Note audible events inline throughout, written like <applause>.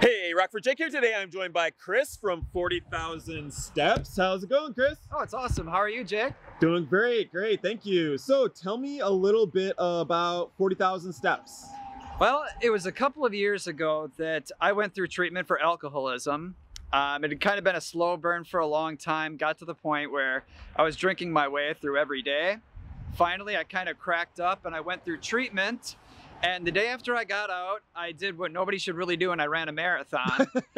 Hey, Rockford Jake here. Today I'm joined by Chris from 40,000 Steps. How's it going, Chris? Oh, it's awesome. How are you, Jake? Doing great, great. Thank you. So tell me a little bit about 40,000 Steps. Well, it was a couple of years ago that I went through treatment for alcoholism. Um, it had kind of been a slow burn for a long time, got to the point where I was drinking my way through every day. Finally, I kind of cracked up and I went through treatment. And the day after I got out, I did what nobody should really do and I ran a marathon. <laughs>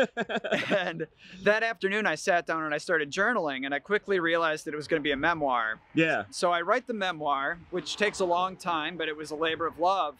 and that afternoon, I sat down and I started journaling and I quickly realized that it was going to be a memoir. yeah. So I write the memoir, which takes a long time, but it was a labor of love.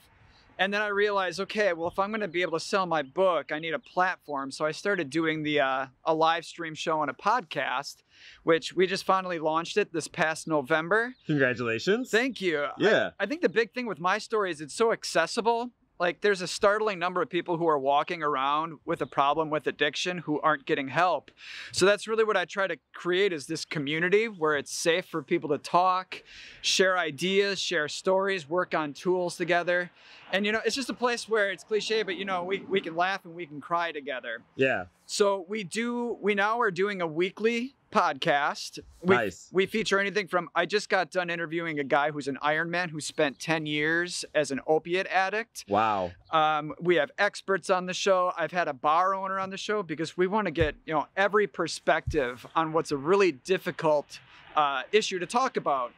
And then I realized, okay, well, if I'm going to be able to sell my book, I need a platform. So I started doing the uh, a live stream show and a podcast, which we just finally launched it this past November. Congratulations. Thank you. I- Yeah. I think the big thing with my story is it's so accessible. Like there's a startling number of people who are walking around with a problem with addiction who aren't getting help. So that's really what I try to create is this community where it's safe for people to talk, share ideas, share stories, work on tools together. And you know, it's just a place where it's cliche, but you know, we, we can laugh and we can cry together. Yeah. So we do. We now are doing a weekly podcast. We, Nice. We feature anything from. I just got done interviewing a guy who's an Ironman who spent ten years as an opiate addict. Wow. Um, we have experts on the show. I've had a bar owner on the show because we want to get you know every perspective on what's a really difficult uh, issue to talk about.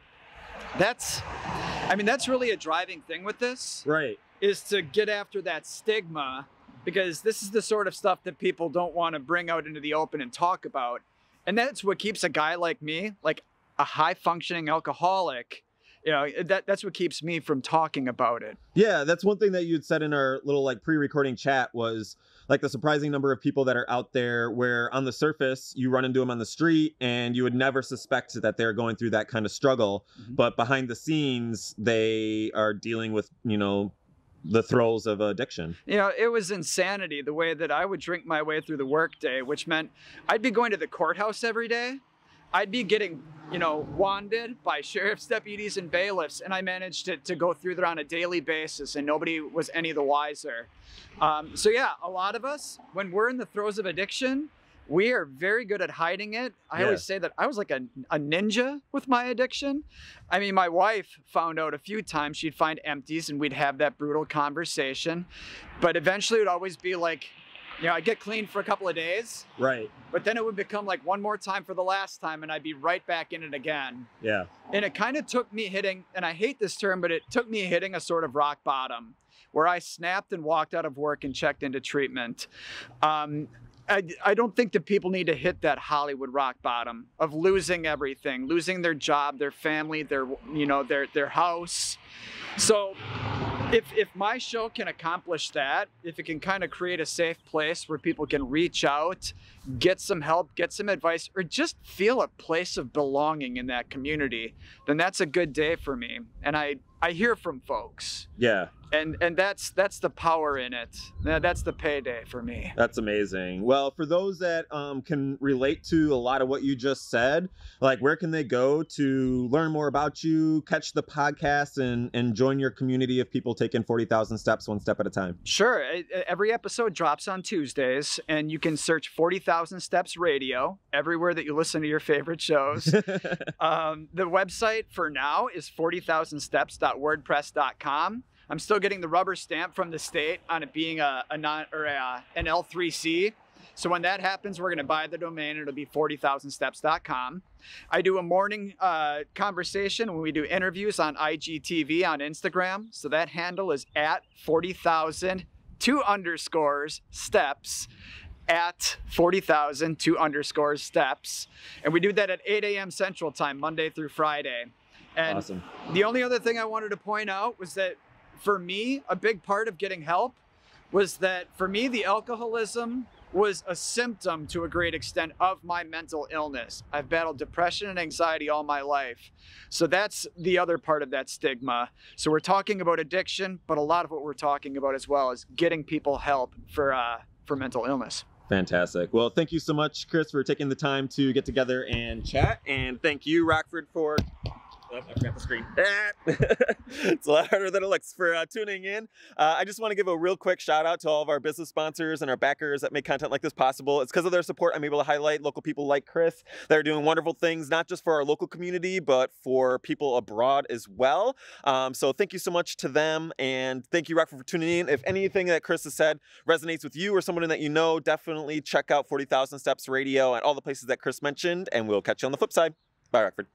That's, I mean, that's really a driving thing with this Right. is to get after that stigma because this is the sort of stuff that people don't want to bring out into the open and talk about. And that's what keeps a guy like me, like a high functioning alcoholic, you know, that, that's what keeps me from talking about it. Yeah, that's one thing that you'd said in our little like pre-recording chat was like the surprising number of people that are out there where on the surface you run into them on the street and you would never suspect that they're going through that kind of struggle, Mhm. but behind the scenes they are dealing with, you know, the throes of addiction. You know, it was insanity the way that I would drink my way through the workday, which meant I'd be going to the courthouse every day. I'd be getting, you know, wanded by sheriff's deputies and bailiffs, and I managed to, to go through there on a daily basis, and nobody was any the wiser. Um, so, yeah, a lot of us, when we're in the throes of addiction, we are very good at hiding it. I Yeah. always say that I was like a, a ninja with my addiction. I mean, my wife found out a few times she'd find empties and we'd have that brutal conversation. But eventually it would always be like, you know, I'd get clean for a couple of days, Right. but then it would become like one more time for the last time and I'd be right back in it again. Yeah. And it kind of took me hitting, and I hate this term, but it took me hitting a sort of rock bottom where I snapped and walked out of work and checked into treatment. Um, I, I don't think that people need to hit that Hollywood rock bottom of losing everything, losing their job, their family, their you know their their house. So if if my show can accomplish that, if it can kind of create a safe place where people can reach out, get some help, get some advice, or just feel a place of belonging in that community, then that's a good day for me. And I I hear from folks, Yeah. And and that's that's the power in it. That's the payday for me. That's amazing. Well, for those that um, can relate to a lot of what you just said, like where can they go to learn more about you, catch the podcast, and and join your community of people taking forty thousand steps one step at a time? Sure. Every episode drops on Tuesdays, and you can search 40,000 Steps Radio everywhere that you listen to your favorite shows. <laughs> um, the website for now is 40,000steps.wordpress.com. I'm still getting the rubber stamp from the state on it being a, a non or a, an L3C. So when that happens, we're going to buy the domain. It'll be 40,000steps.com. I do a morning uh, conversation when we do interviews on IGTV on Instagram. So that handle is at 40,000 two underscores steps at 40,000 two underscores steps. And we do that at 8 a.m. Central Time, Monday through Friday. And awesome. the only other thing I wanted to point out was that for me, a big part of getting help was that for me, the alcoholism was a symptom to a great extent of my mental illness. I've battled depression and anxiety all my life. So that's the other part of that stigma. So we're talking about addiction, but a lot of what we're talking about as well is getting people help for uh, for mental illness. Fantastic. Well, thank you so much, Chris, for taking the time to get together and chat. And thank you, Rockford, for Oh, the screen. <laughs> it's a lot harder than it looks for uh, tuning in. Uh, I just want to give a real quick shout out to all of our business sponsors and our backers that make content like this possible. It's because of their support I'm able to highlight local people like Chris that are doing wonderful things, not just for our local community, but for people abroad as well. Um, so thank you so much to them. And thank you, Rockford, for tuning in. If anything that Chris has said resonates with you or someone that you know, definitely check out 40,000 Steps Radio and all the places that Chris mentioned. And we'll catch you on the flip side. Bye, Rockford.